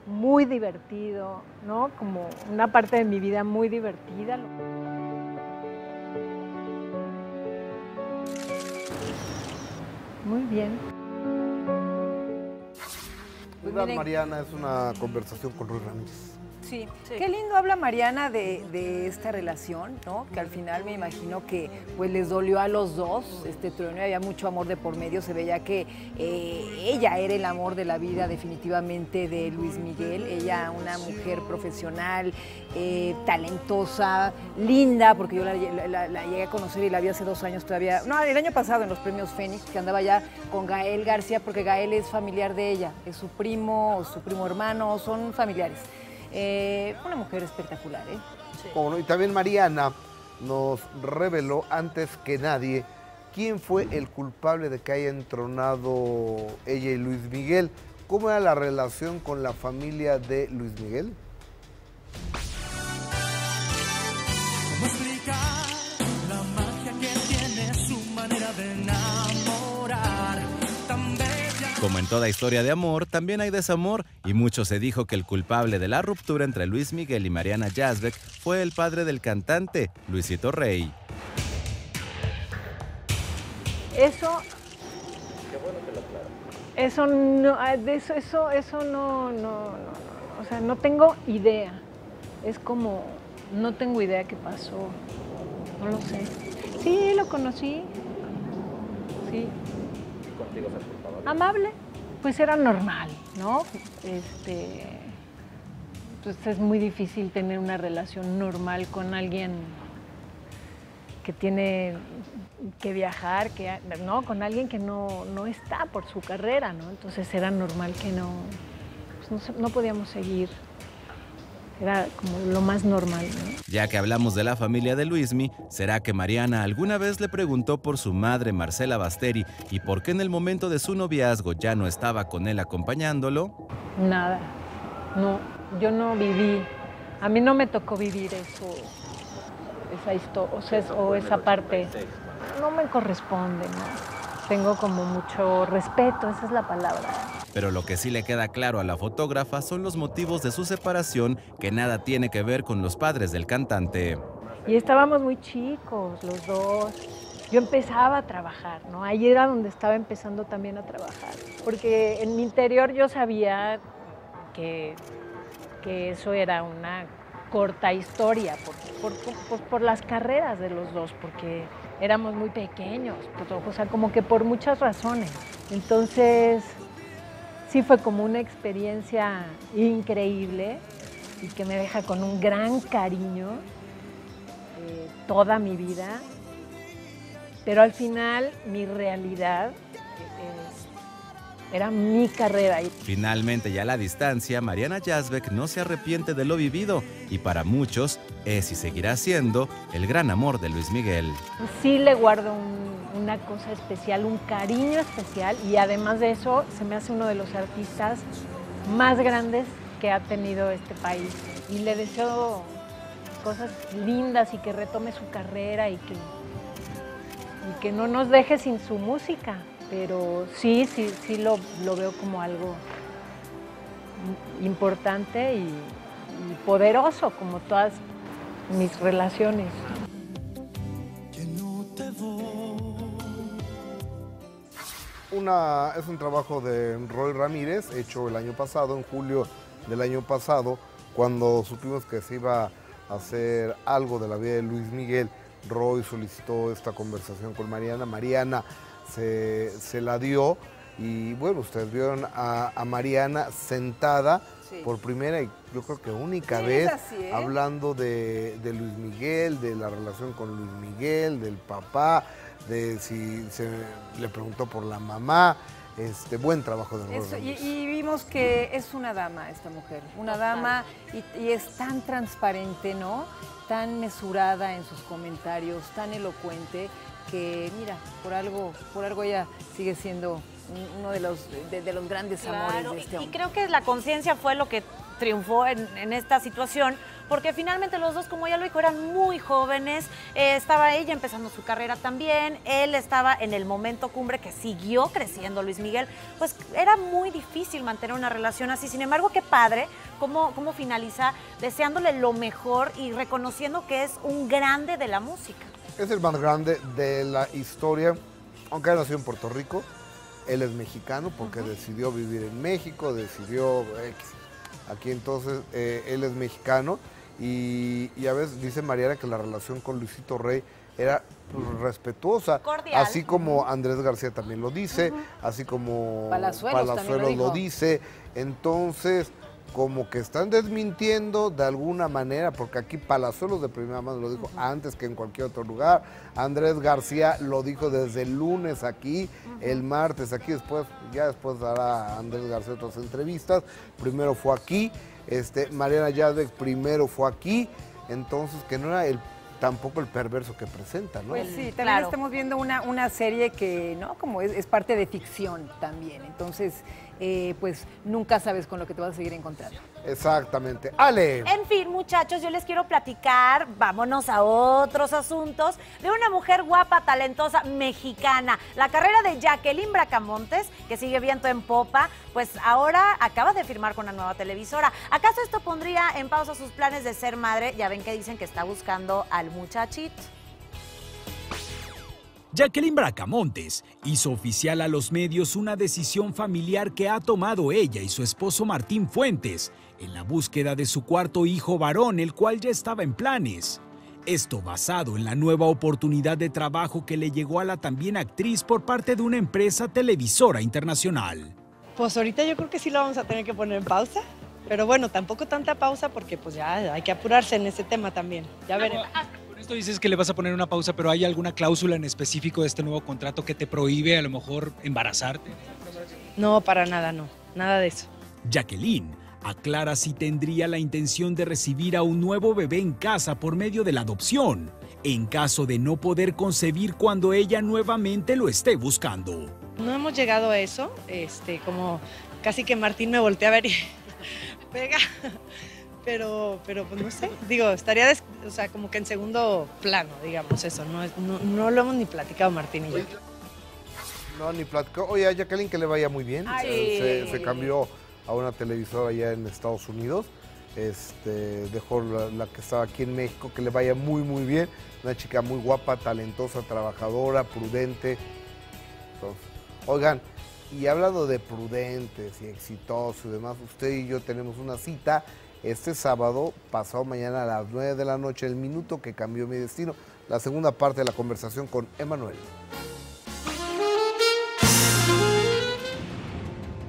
muy divertido, ¿no? Como una parte de mi vida muy divertida. Muy bien. Mariana es una conversación con Ruiz Ramírez. Sí. qué lindo habla Mariana de, esta relación, ¿no? Que al final me imagino que pues les dolió a los dos este trueno, había mucho amor de por medio, se veía que eh, ella era el amor de la vida definitivamente de Luis Miguel, ella una mujer profesional, eh, talentosa, linda, porque yo la, llegué a conocer y la vi hace dos años todavía, no, el año pasado en los premios Fénix, que andaba ya con Gael García, porque Gael es familiar de ella, es su primo, su primo hermano, son familiares. Eh, una mujer espectacular, ¿eh? Cómo no, Y también Mariana nos reveló antes que nadie quién fue el culpable de que haya entronado ella y Luis Miguel. ¿Cómo era la relación con la familia de Luis Miguel? Como en toda historia de amor, también hay desamor y mucho se dijo que el culpable de la ruptura entre Luis Miguel y Mariana Yazbek fue el padre del cantante, Luisito Rey. Eso. Eso no, ah, de eso, eso, eso no, no, no, no, o sea, no tengo idea. Es como, no tengo idea qué pasó. No lo sé. Sí, lo conocí. Sí. Contigo se culpaba. Amable. Pues era normal, ¿no? Este. Pues es muy difícil tener una relación normal con alguien que tiene que viajar, que, ¿no? Con alguien que no, no está por su carrera, ¿no? Entonces era normal que no, pues no, no podíamos seguir. Era como lo más normal, ¿no? Ya que hablamos de la familia de Luismi, ¿será que Mariana alguna vez le preguntó por su madre Marcela Basteri y por qué en el momento de su noviazgo ya no estaba con él acompañándolo? Nada. No, yo no viví. A mí no me tocó vivir eso, esa historia, o, sea, es- o esa parte. No me corresponde, ¿no? Tengo como mucho respeto, esa es la palabra. Pero lo que sí le queda claro a la fotógrafa son los motivos de su separación que nada tiene que ver con los padres del cantante. Y estábamos muy chicos, los dos. Yo empezaba a trabajar, ¿no? Ahí era donde estaba empezando también a trabajar. Porque en mi interior yo sabía que, que eso era una corta historia, por, por- por- por las carreras de los dos, porque éramos muy pequeños, pues, o sea, como que por muchas razones. Entonces, sí fue como una experiencia increíble y que me deja con un gran cariño eh, toda mi vida, pero al final mi realidad era mi carrera. Finalmente, ya a la distancia, Mariana Yazbek no se arrepiente de lo vivido y para muchos es y seguirá siendo el gran amor de Luis Miguel. Sí le guardo un- una cosa especial, un cariño especial y además de eso se me hace uno de los artistas más grandes que ha tenido este país. Y le deseo cosas lindas y que retome su carrera y que, y que no nos deje sin su música. Pero sí, sí, sí lo, lo veo como algo importante y, poderoso, como todas mis relaciones. Una, es un trabajo de Roy Ramírez, hecho el año pasado, en julio del año pasado, cuando supimos que se iba a hacer algo de la vida de Luis Miguel. Roy solicitó esta conversación con Mariana. Mariana se, se la dio y bueno, ustedes vieron a, a Mariana sentada Sí. por primera y yo creo que única Sí, vez así, ¿eh? hablando de, de Luis Miguel, de la relación con Luis Miguel, del papá, de si se le preguntó por la mamá. Este buen trabajo de Eso, y, y vimos que es una dama esta mujer, una dama y, y es tan transparente, ¿no? Tan mesurada en sus comentarios, tan elocuente que mira, por algo, por algo ella sigue siendo un- uno de los de, de los grandes amores de este y- y hombre. creo que la conciencia fue lo que triunfó en, en esta situación, porque finalmente los dos, como ya lo dijo, eran muy jóvenes, eh, estaba ella empezando su carrera también, él estaba en el momento cumbre que siguió creciendo Luis Miguel, pues era muy difícil mantener una relación así, sin embargo, qué padre cómo, cómo finaliza deseándole lo mejor y reconociendo que es un grande de la música. Es el más grande de la historia, aunque ha nacido en Puerto Rico. Él es mexicano porque decidió vivir en México, decidió X. Aquí entonces eh, él es mexicano y, y a veces dice Mariana que la relación con Luisito Rey era respetuosa, Cordial. así como Andrés García también lo dice, así como Palazuelos lo dice. Entonces, como que están desmintiendo de alguna manera, porque aquí Palazuelos de primera mano lo dijo antes que en cualquier otro lugar. Andrés García lo dijo desde el lunes aquí, el martes aquí, después, ya después dará Andrés García otras entrevistas. Primero fue aquí, este, Mariana Yazbek primero fue aquí, entonces que no era el tampoco el perverso que presenta, ¿no? Pues sí, también estamos viendo una, una serie que, ¿no? Como es, es parte de ficción también. Entonces, eh, pues nunca sabes con lo que te vas a seguir encontrando. Exactamente. Ale. En fin, muchachos, yo les quiero platicar, vámonos a otros asuntos, de una mujer guapa, talentosa, mexicana. La carrera de Jacqueline Bracamontes, que sigue viento en popa, pues ahora acaba de firmar con una nueva televisora. ¿Acaso esto pondría en pausa sus planes de ser madre? Ya ven que dicen que está buscando al muchachito. Jacqueline Bracamontes hizo oficial a los medios una decisión familiar que ha tomado ella y su esposo Martín Fuentes en la búsqueda de su cuarto hijo varón, el cual ya estaba en planes. Esto basado en la nueva oportunidad de trabajo que le llegó a la también actriz por parte de una empresa televisora internacional. Pues ahorita yo creo que sí lo vamos a tener que poner en pausa, pero bueno, tampoco tanta pausa porque pues ya hay que apurarse en ese tema también. Ya veremos. Esto dices que le vas a poner una pausa, pero ¿hay alguna cláusula en específico de este nuevo contrato que te prohíbe a lo mejor embarazarte? No, para nada, no, nada de eso. Jacqueline aclara si tendría la intención de recibir a un nuevo bebé en casa por medio de la adopción, en caso de no poder concebir cuando ella nuevamente lo esté buscando. No hemos llegado a eso, este, como casi que Martín me voltea a ver y pega, pero, pero pues no sé, digo, estaría, des- o sea, como que en segundo plano, digamos eso, no, no, no lo hemos ni platicado Martín y yo. No, ni platicó. Oye, a Jacqueline que le vaya muy bien. Eh, Se, se cambió a una televisora allá en Estados Unidos. Este, dejó la, la que estaba aquí en México, que le vaya muy, muy bien. Una chica muy guapa, talentosa, trabajadora, prudente. Entonces, oigan, y hablando de prudentes y exitosos y demás, usted y yo tenemos una cita este sábado, pasado mañana a las 9 de la noche, el minuto que cambió mi destino. La segunda parte de la conversación con Emanuel.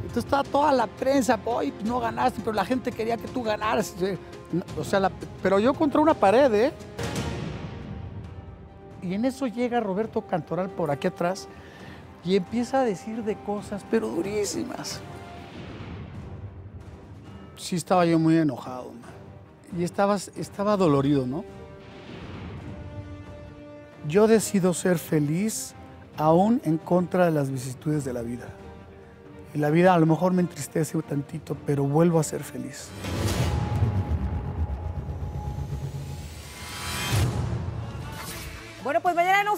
Entonces estaba toda la prensa, hoy no ganaste, pero la gente quería que tú ganaras. eh, O sea, pero yo contra una pared, ¿eh? Y en eso llega Roberto Cantoral por aquí atrás y empieza a decir de cosas, pero durísimas. Sí estaba yo muy enojado. Y estaba, dolorido, ¿no? Yo decido ser feliz aún en contra de las vicisitudes de la vida. Y la vida a lo mejor me entristece tantito, pero vuelvo a ser feliz.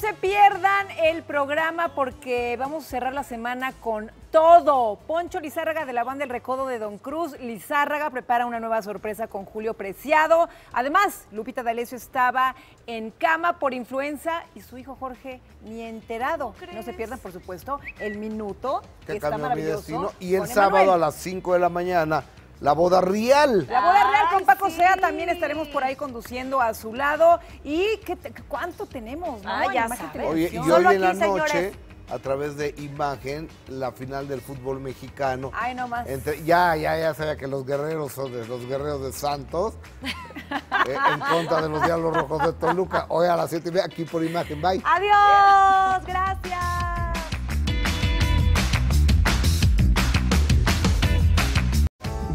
Se pierdan el programa porque vamos a cerrar la semana con todo. Poncho Lizárraga de la banda El Recodo de Don Cruz. Lizárraga prepara una nueva sorpresa con Julio Preciado. Además, Lupita D'Alessio estaba en cama por influenza y su hijo Jorge ni enterado. No se pierdan, por supuesto, el minuto que que está cambió mi maravilloso. destino. Y el sábado Emanuel. a las 5 de la mañana, la boda real. La boda real con Paco Sea también estaremos por ahí conduciendo a su lado. ¿Y qué te- cuánto tenemos? ¿no? Ah, ya Imagen sabes. Oye, y hoy Solo en la aquí, señores. noche, a través de imagen, la final del fútbol mexicano. Ay, no más. Entre- ya, ya, ya sabía que los guerreros son de los guerreros de Santos eh, en contra de los Diablos Rojos de Toluca. Hoy a las 7 y media aquí por imagen. Bye. Adiós, gracias.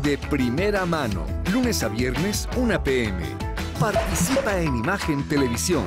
De primera mano, lunes a viernes, 1 pm. Participa en Imagen Televisión.